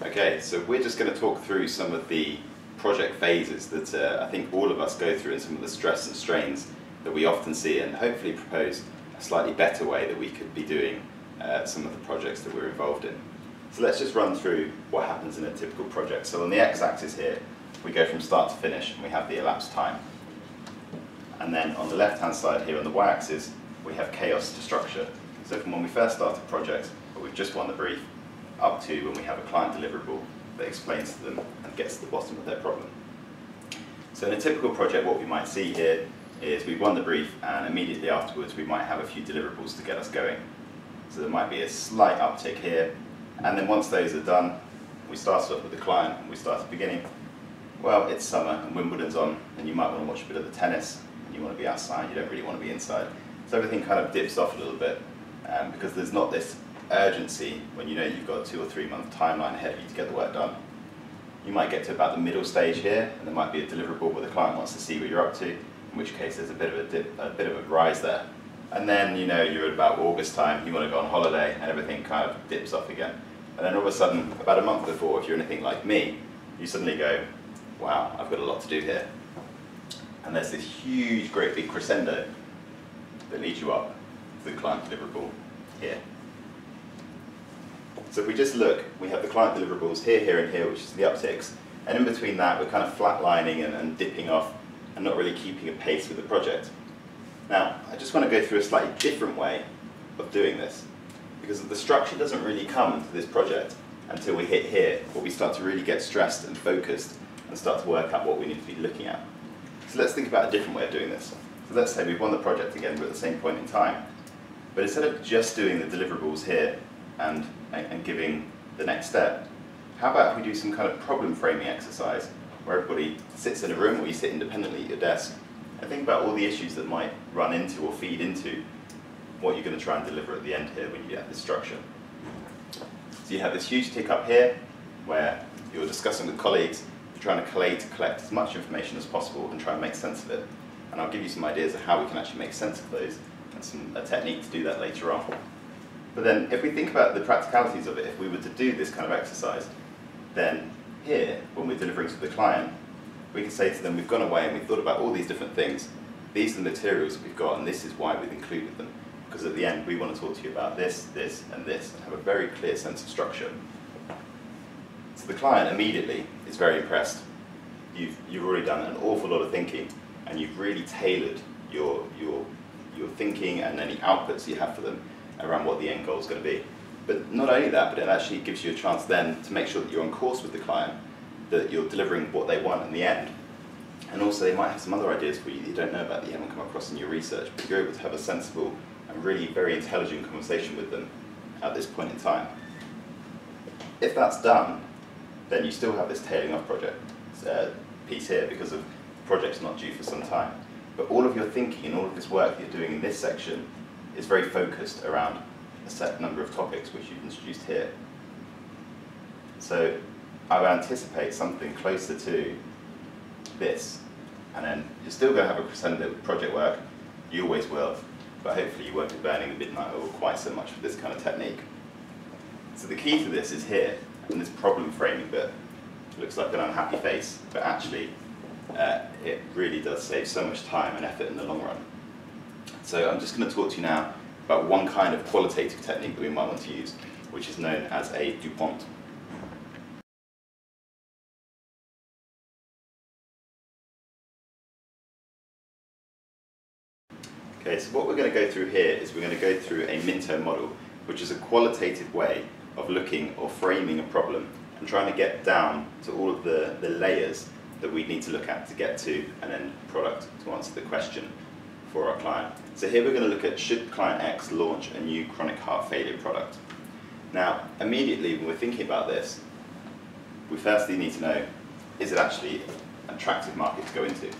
Okay, so we're just going to talk through some of the project phases that uh, I think all of us go through and some of the stress and strains that we often see and hopefully propose a slightly better way that we could be doing uh, some of the projects that we're involved in. So let's just run through what happens in a typical project. So on the x-axis here, we go from start to finish and we have the elapsed time. And then on the left-hand side here on the y-axis, we have chaos to structure. So from when we first start a project, but we've just won the brief, up to when we have a client deliverable that explains to them and gets to the bottom of their problem. So in a typical project, what we might see here is we've won the brief and immediately afterwards we might have a few deliverables to get us going. So there might be a slight uptick here, and then once those are done, we start off with the client and we start at the beginning. Well, it's summer and Wimbledon's on, and you might want to watch a bit of the tennis, and you want to be outside, you don't really want to be inside. So everything kind of dips off a little bit um, because there's not this urgency when you know you've got a two or three month timeline ahead of you to get the work done. You might get to about the middle stage here, and there might be a deliverable where the client wants to see what you're up to, in which case there's a bit of a, dip, a bit of a rise there. And then you know you're at about August time, you want to go on holiday, and everything kind of dips off again. And then all of a sudden, about a month before, if you're anything like me, you suddenly go, wow, I've got a lot to do here. And there's this huge, great big crescendo that leads you up to the client deliverable here. So if we just look, we have the client deliverables here, here, and here, which is the upticks. And in between that, we're kind of flatlining and, and dipping off and not really keeping a pace with the project. Now, I just want to go through a slightly different way of doing this because the structure doesn't really come to this project until we hit here, where we start to really get stressed and focused and start to work out what we need to be looking at. So let's think about a different way of doing this. So let's say we've won the project again, but at the same point in time. But instead of just doing the deliverables here and, and giving the next step, how about if we do some kind of problem framing exercise where everybody sits in a room or you sit independently at your desk and think about all the issues that might run into or feed into what you're going to try and deliver at the end here when you get this structure. So you have this huge tick up here where you're discussing with colleagues, you're trying to collate, collect as much information as possible and try and make sense of it. And I'll give you some ideas of how we can actually make sense of those and some, a technique to do that later on. But then if we think about the practicalities of it, if we were to do this kind of exercise, then here, when we're delivering to the client, we can say to them, we've gone away and we've thought about all these different things. These are the materials we've got and this is why we've included them. Because at the end, we want to talk to you about this, this, and this, and have a very clear sense of structure. So the client immediately is very impressed. You've, you've already done an awful lot of thinking and you've really tailored your, your, your thinking and any outputs you have for them around what the end goal is going to be. But not only that, but it actually gives you a chance then to make sure that you're on course with the client, that you're delivering what they want in the end. And also they might have some other ideas for you that you don't know about that you haven't come across in your research, but you're able to have a sensible and really very intelligent conversation with them at this point in time. If that's done, then you still have this tailing off project uh, piece here because of the project's not due for some time. But all of your thinking and all of this work you're doing in this section is very focused around a set number of topics which you've introduced here. So I would anticipate something closer to this. And then you're still going to have a crescendo project work, you always will, but hopefully you won't be burning the midnight oil quite so much with this kind of technique. So the key to this is here, and this problem framing bit looks like an unhappy face, but actually uh, it really does save so much time and effort in the long run. So I'm just going to talk to you now about one kind of qualitative technique that we might want to use, which is known as a DuPont. Okay, so what we're going to go through here is we're going to go through a Minto model, which is a qualitative way of looking or framing a problem and trying to get down to all of the, the layers that we need to look at to get to an end product to answer the question for our client. So here we're going to look at should client X launch a new chronic heart failure product. Now, immediately when we're thinking about this, we firstly need to know, is it actually an attractive market to go into?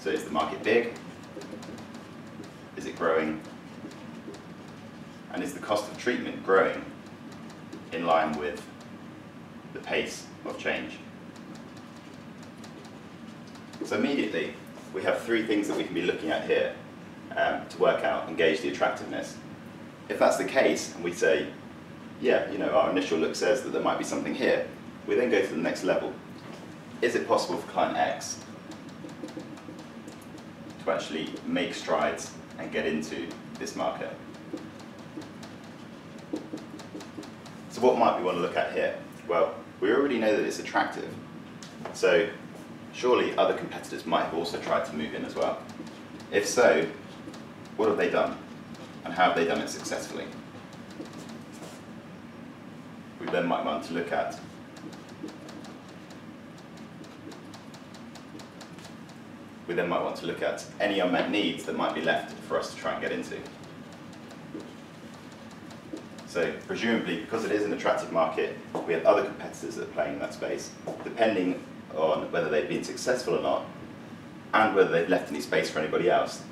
So is the market big? Is it growing? And is the cost of treatment growing in line with the pace of change? So immediately, we have three things that we can be looking at here um, to work out and gauge the attractiveness. If that's the case, and we say, yeah, you know, our initial look says that there might be something here. We then go to the next level. Is it possible for client X to actually make strides and get into this market? So what might we want to look at here? Well, we already know that it's attractive. So surely other competitors might have also tried to move in as well. If so, what have they done? And how have they done it successfully? We then might want to look at we then might want to look at any unmet needs that might be left for us to try and get into. So presumably, because it is an attractive market, we have other competitors that are playing in that space. Depending on whether they've been successful or not, and whether they've left any space for anybody else,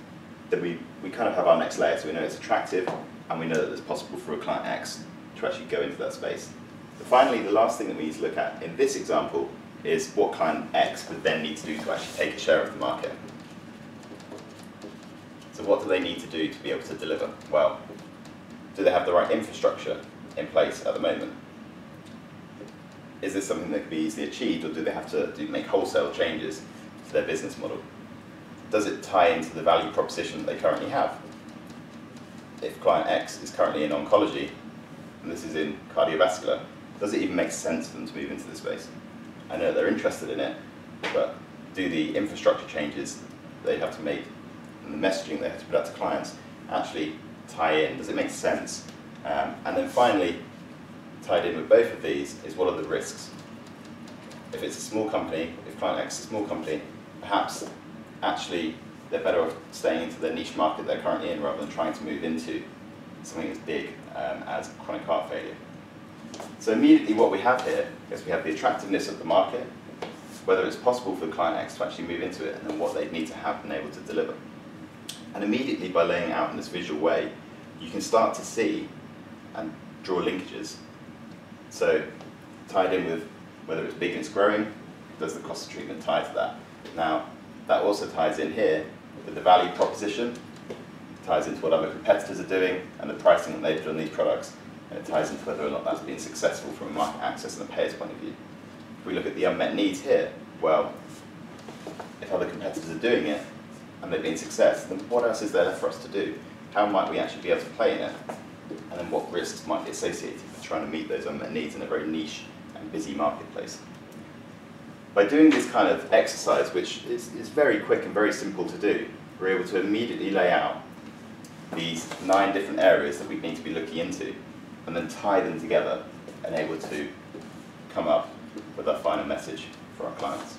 then we, we kind of have our next layer. So we know it's attractive, and we know that it's possible for a client X to actually go into that space. But finally, the last thing that we need to look at in this example is what client X would then need to do to actually take a share of the market. So what do they need to do to be able to deliver? Well, do they have the right infrastructure in place at the moment? Is this something that can be easily achieved, or do they have to do, make wholesale changes to their business model? Does it tie into the value proposition that they currently have? If client X is currently in oncology, and this is in cardiovascular, does it even make sense for them to move into this space? I know they're interested in it, but do the infrastructure changes they have to make and the messaging they have to put out to clients actually tie in? Does it make sense? Um, and then finally, tied in with both of these is what are the risks? If it's a small company, if client X is a small company, perhaps actually they're better off staying into the niche market they're currently in rather than trying to move into something as big um, as chronic heart failure. So immediately what we have here is we have the attractiveness of the market, whether it's possible for client X to actually move into it, and then what they need to have been able to deliver. And immediately by laying out in this visual way, you can start to see and draw linkages. So tied in with whether it's big and it's growing, does the cost of treatment tie to that? Now, that also ties in here with the value proposition, ties into what other competitors are doing and the pricing that they've done on these products, and it ties into whether or not that's been successful from a market access and a payer's point of view. If we look at the unmet needs here, well, if other competitors are doing it and they've been successful, then what else is there left for us to do? How might we actually be able to play in it? And then what risks might be associated with trying to meet those unmet needs in a very niche and busy marketplace? By doing this kind of exercise, which is, is very quick and very simple to do, we're able to immediately lay out these nine different areas that we need to be looking into and then tie them together and able to come up with our final message for our clients.